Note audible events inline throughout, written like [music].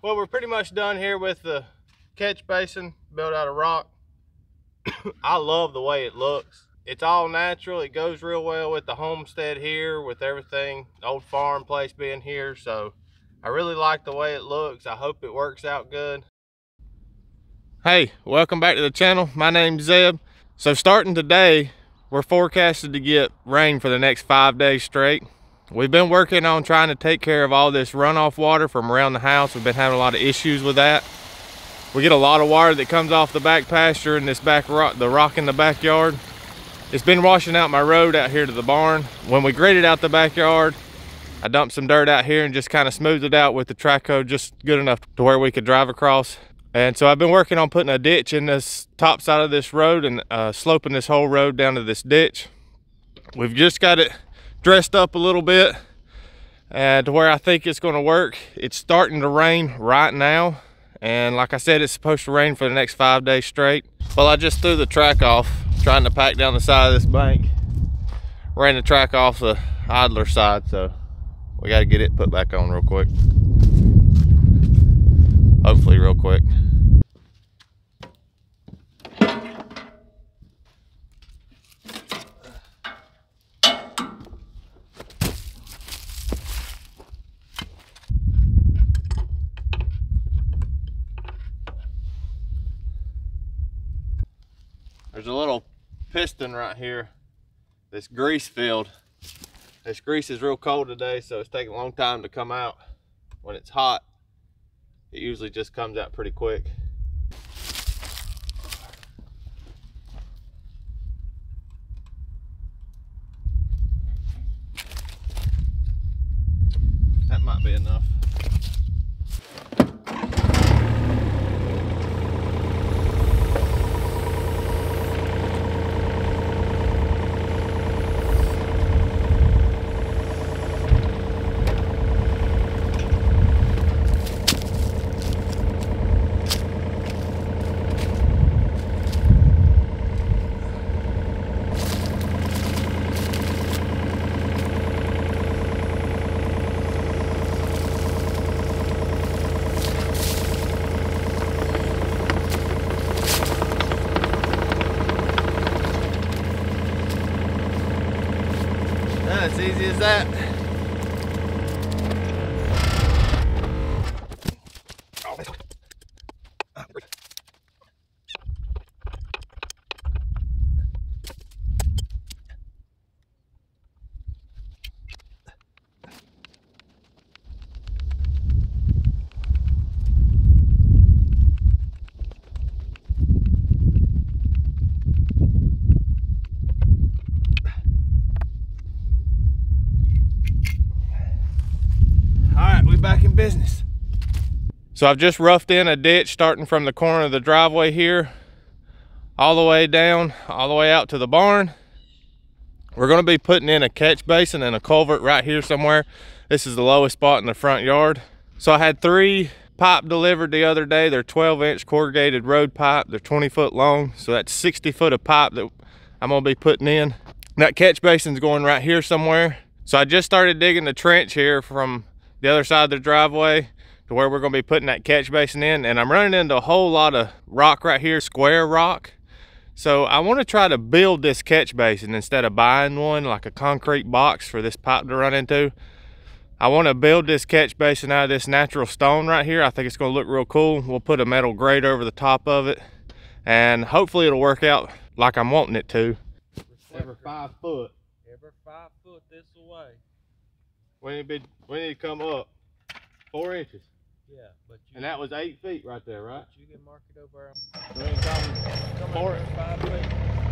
Well, we're pretty much done here with the catch basin built out of rock. [coughs] I love the way it looks. It's all natural. It goes real well with the homestead here, with everything, old farm place being here. So I really like the way it looks. I hope it works out good. Hey, welcome back to the channel. My name's Zeb. So starting today, we're forecasted to get rain for the next five days straight. We've been working on trying to take care of all this runoff water from around the house. We've been having a lot of issues with that. We get a lot of water that comes off the back pasture and this back rock, the rock in the backyard. It's been washing out my road out here to the barn. When we graded out the backyard, I dumped some dirt out here and just kind of smoothed it out with the track hoe just good enough to where we could drive across. And so I've been working on putting a ditch in this top side of this road and uh, sloping this whole road down to this ditch. We've just got it dressed up a little bit and to where I think it's gonna work. It's starting to rain right now. And like I said, it's supposed to rain for the next five days straight. Well, I just threw the track off, trying to pack down the side of this bank. Ran the track off the idler side, so we gotta get it put back on real quick. Hopefully real quick. There's a little piston right here, this grease filled. This grease is real cold today, so it's taking a long time to come out. When it's hot, it usually just comes out pretty quick. That might be enough. Not as easy as that. All right, we back in business. So I've just roughed in a ditch starting from the corner of the driveway here, all the way down, all the way out to the barn. We're gonna be putting in a catch basin and a culvert right here somewhere. This is the lowest spot in the front yard. So I had three pipe delivered the other day. They're 12 inch corrugated road pipe. They're 20 foot long. So that's 60 foot of pipe that I'm gonna be putting in. That catch basin's going right here somewhere. So I just started digging the trench here from the other side of the driveway to where we're gonna be putting that catch basin in. And I'm running into a whole lot of rock right here, square rock. So I wanna try to build this catch basin instead of buying one, like a concrete box for this pipe to run into. I wanna build this catch basin out of this natural stone right here. I think it's gonna look real cool. We'll put a metal grate over the top of it and hopefully it'll work out like I'm wanting it to. Every five foot. Every five foot this away. We need to, be, we need to come up four inches. Yeah, but you And that was eight feet right there, right? but you can mark it over. So we need to come Come Four- over five feet.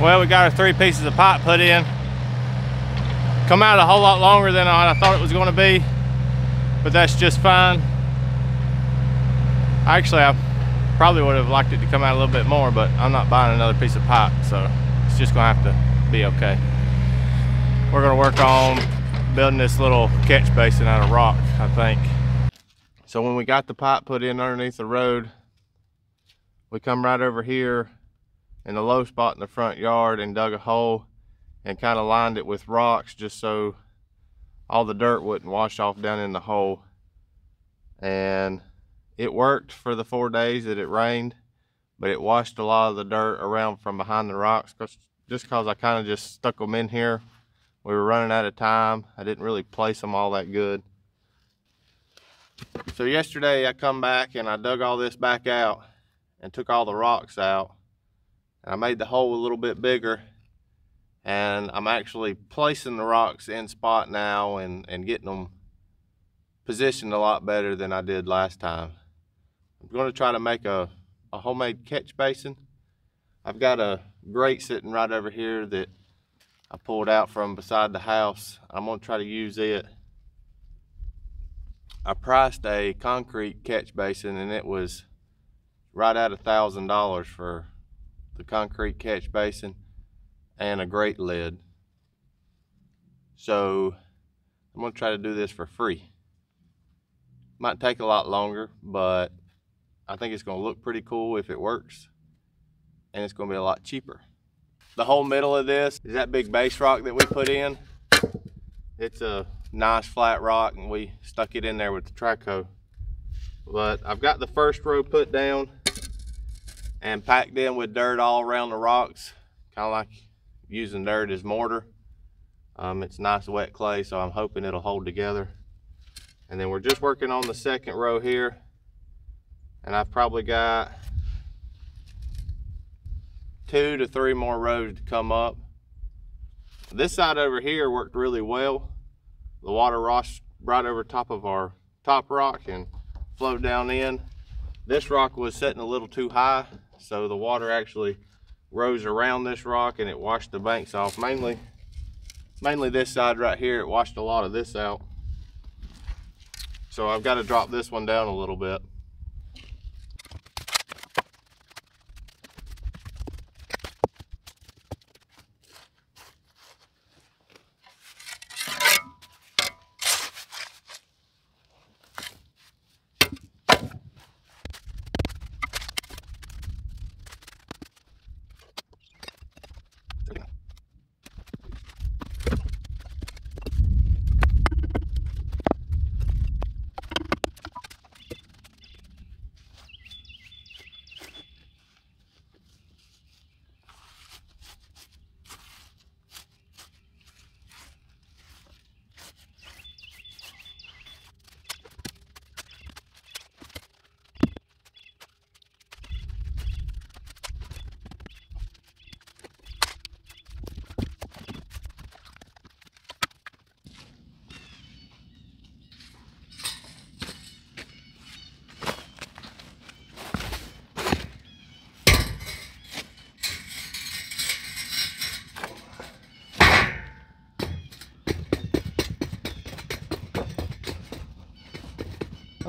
Well, we got our three pieces of pipe put in. Come out a whole lot longer than I thought it was gonna be, but that's just fine. Actually, I probably would have liked it to come out a little bit more, but I'm not buying another piece of pipe, so it's just gonna have to be okay. We're gonna work on building this little catch basin out of rock, I think. So when we got the pipe put in underneath the road, we come right over here in the low spot in the front yard and dug a hole and kind of lined it with rocks just so all the dirt wouldn't wash off down in the hole. And it worked for the four days that it rained, but it washed a lot of the dirt around from behind the rocks cause, just because I kind of just stuck them in here. We were running out of time. I didn't really place them all that good. So yesterday I come back and I dug all this back out and took all the rocks out. And I made the hole a little bit bigger and I'm actually placing the rocks in spot now and, and getting them positioned a lot better than I did last time. I'm going to try to make a, a homemade catch basin. I've got a grate sitting right over here that I pulled out from beside the house. I'm going to try to use it. I priced a concrete catch basin and it was right at a thousand dollars for the concrete catch basin and a grate lid. So I'm gonna try to do this for free. Might take a lot longer, but I think it's gonna look pretty cool if it works. And it's gonna be a lot cheaper. The whole middle of this is that big base rock that we put in. It's a nice flat rock and we stuck it in there with the track hoe. But I've got the first row put down and packed in with dirt all around the rocks, kind of like using dirt as mortar. Um, it's nice wet clay, so I'm hoping it'll hold together. And then we're just working on the second row here. And I've probably got two to three more rows to come up. This side over here worked really well. The water rushed right over top of our top rock and flowed down in. This rock was setting a little too high, so the water actually rose around this rock and it washed the banks off. Mainly, mainly this side right here, it washed a lot of this out. So I've got to drop this one down a little bit.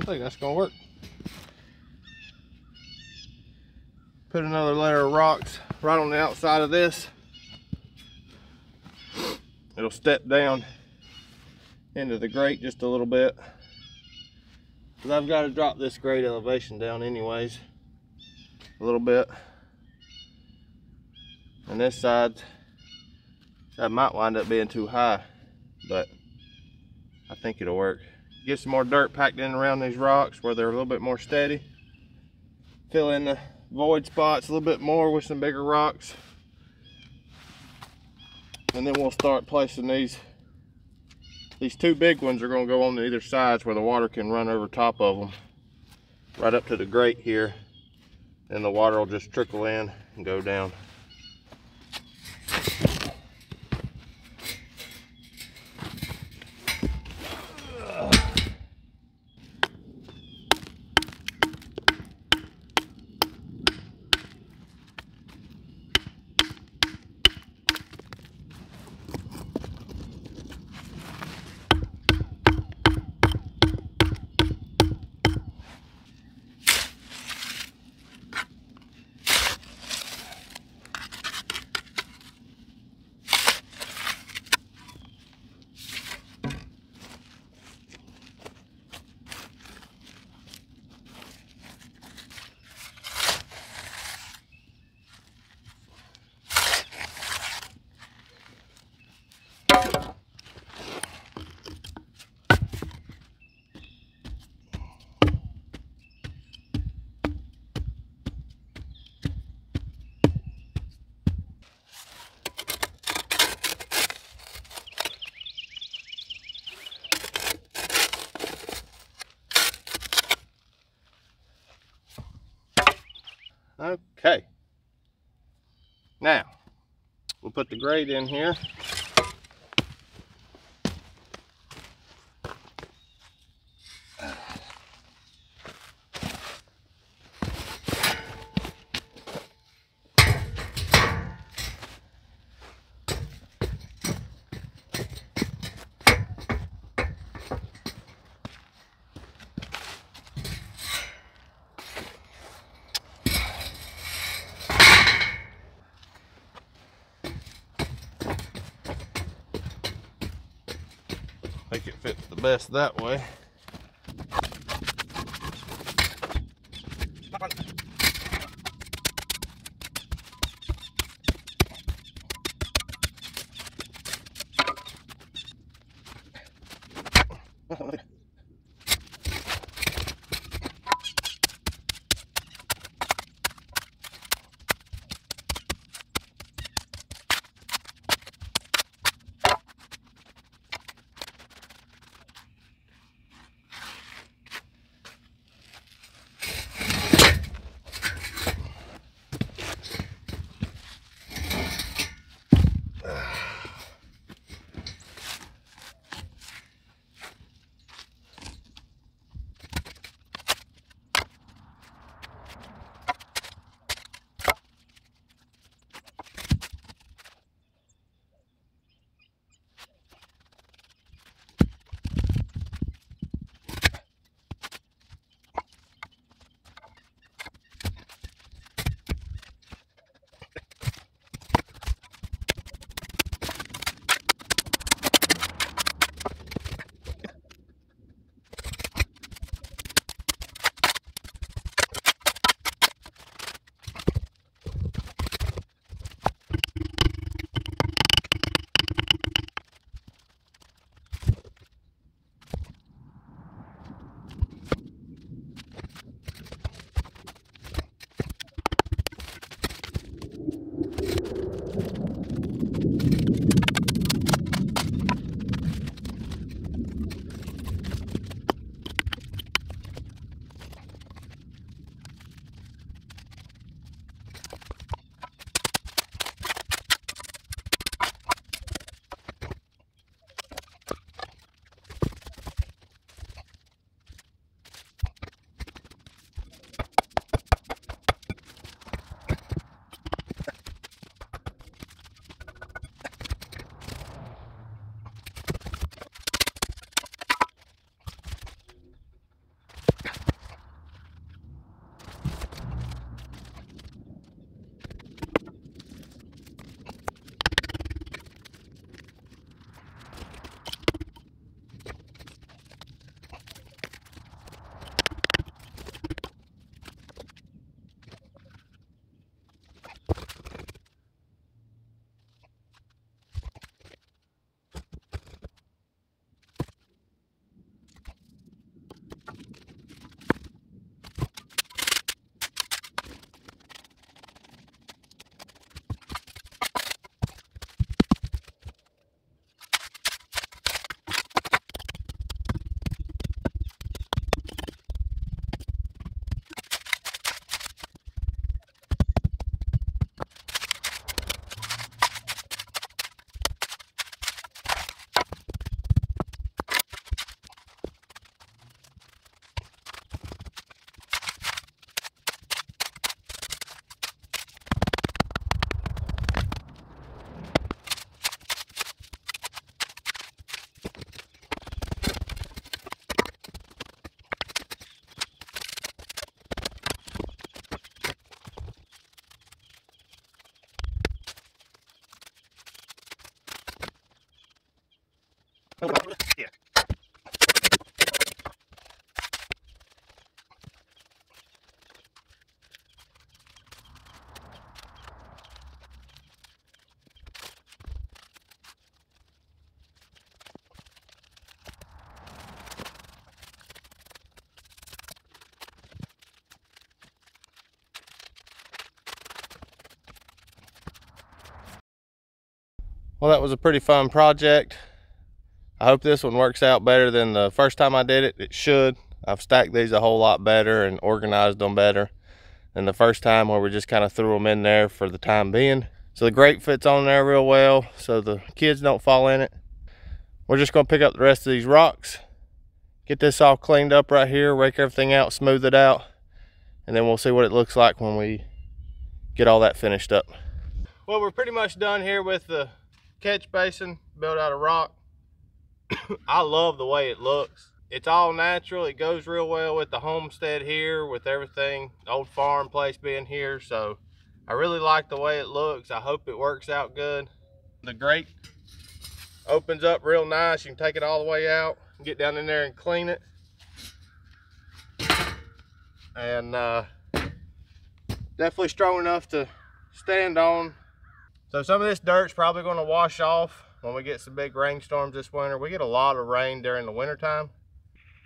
Think that's gonna work. Put another layer of rocks right on the outside of this. It'll step down into the grate just a little bit. Cause I've got to drop this grate elevation down anyways, a little bit. And this side, that might wind up being too high, but I think it'll work get some more dirt packed in around these rocks where they're a little bit more steady. Fill in the void spots a little bit more with some bigger rocks. And then we'll start placing these. These two big ones are gonna go on either sides where the water can run over top of them. Right up to the grate here. And the water will just trickle in and go down. Okay. Now, we'll put the grade in here. best that way. Well, that was a pretty fun project. I hope this one works out better than the first time I did it. It should. I've stacked these a whole lot better and organized them better than the first time where we just kind of threw them in there for the time being. So the grate fits on there real well so the kids don't fall in it. We're just going to pick up the rest of these rocks, get this all cleaned up right here, rake everything out, smooth it out, and then we'll see what it looks like when we get all that finished up. Well, we're pretty much done here with the catch basin built out of rock. [coughs] I love the way it looks. It's all natural. It goes real well with the homestead here, with everything, old farm place being here. So I really like the way it looks. I hope it works out good. The grate opens up real nice. You can take it all the way out, get down in there and clean it. And uh, definitely strong enough to stand on. So some of this dirt's probably gonna wash off when we get some big rainstorms this winter. We get a lot of rain during the winter time.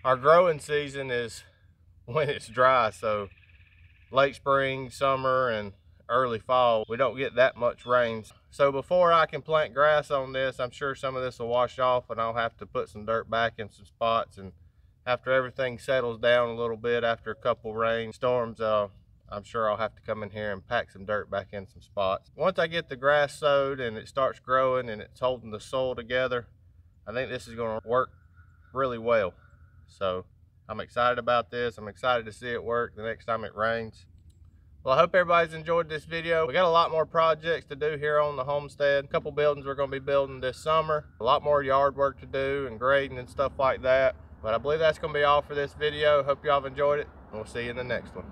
Our growing season is [laughs] when it's dry, so late spring, summer, and early fall, we don't get that much rain. So before I can plant grass on this, I'm sure some of this will wash off and I'll have to put some dirt back in some spots. And after everything settles down a little bit, after a couple rain storms, uh, I'm sure I'll have to come in here and pack some dirt back in some spots. Once I get the grass sowed and it starts growing and it's holding the soil together, I think this is gonna work really well. So I'm excited about this. I'm excited to see it work the next time it rains. Well, I hope everybody's enjoyed this video. We got a lot more projects to do here on the homestead. A couple buildings we're gonna be building this summer. A lot more yard work to do and grading and stuff like that. But I believe that's gonna be all for this video. Hope y'all have enjoyed it and we'll see you in the next one.